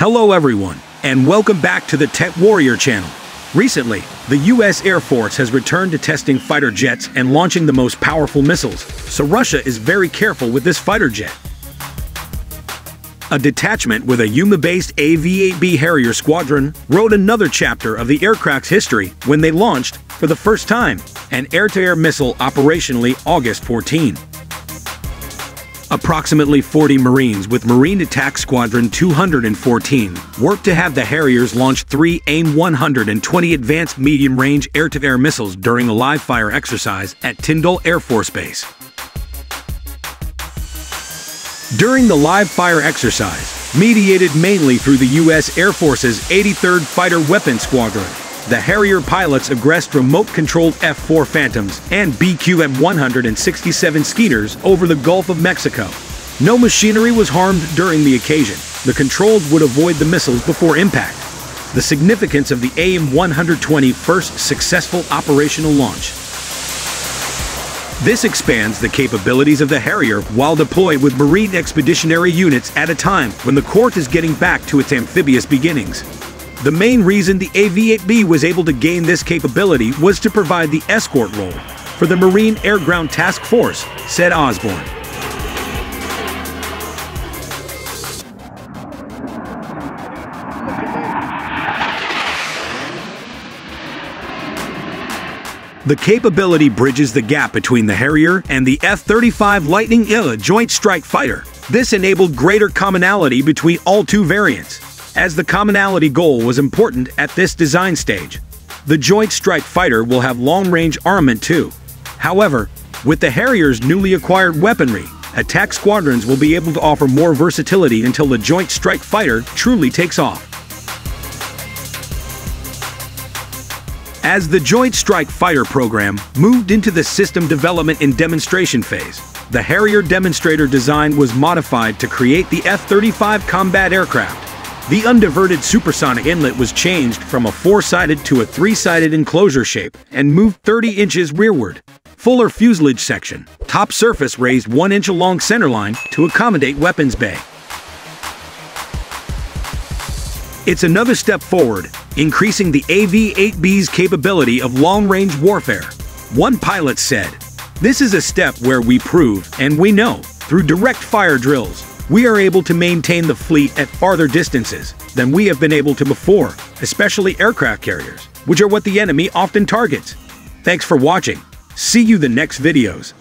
Hello everyone, and welcome back to the Tech Warrior channel. Recently, the US Air Force has returned to testing fighter jets and launching the most powerful missiles, so Russia is very careful with this fighter jet. A detachment with a Yuma-based AV-8B Harrier squadron wrote another chapter of the aircraft's history when they launched, for the first time, an air-to-air missile operationally August 14. Approximately 40 Marines with Marine Attack Squadron 214 worked to have the Harriers launch three AIM-120 advanced medium-range air-to-air missiles during a live-fire exercise at Tyndall Air Force Base. During the live-fire exercise, mediated mainly through the U.S. Air Force's 83rd Fighter Weapons Squadron, the Harrier pilots aggressed remote-controlled F-4 Phantoms and BQM-167 Skeeters over the Gulf of Mexico. No machinery was harmed during the occasion. The controls would avoid the missiles before impact. The significance of the AIM-120 first successful operational launch. This expands the capabilities of the Harrier while deployed with Marine Expeditionary units at a time when the Court is getting back to its amphibious beginnings. The main reason the AV-8B was able to gain this capability was to provide the escort role for the Marine Air Ground Task Force, said Osborne. The capability bridges the gap between the Harrier and the F-35 Lightning ILA Joint Strike Fighter. This enabled greater commonality between all two variants as the commonality goal was important at this design stage. The Joint Strike Fighter will have long-range armament too. However, with the Harrier's newly acquired weaponry, attack squadrons will be able to offer more versatility until the Joint Strike Fighter truly takes off. As the Joint Strike Fighter program moved into the system development and demonstration phase, the Harrier demonstrator design was modified to create the F-35 combat aircraft. The undiverted supersonic inlet was changed from a four-sided to a three-sided enclosure shape and moved 30 inches rearward. Fuller fuselage section. Top surface raised 1 inch along centerline to accommodate weapons bay. It's another step forward, increasing the AV-8B's capability of long-range warfare. One pilot said, This is a step where we prove, and we know, through direct fire drills, we are able to maintain the fleet at farther distances than we have been able to before, especially aircraft carriers, which are what the enemy often targets. Thanks for watching. See you the next videos.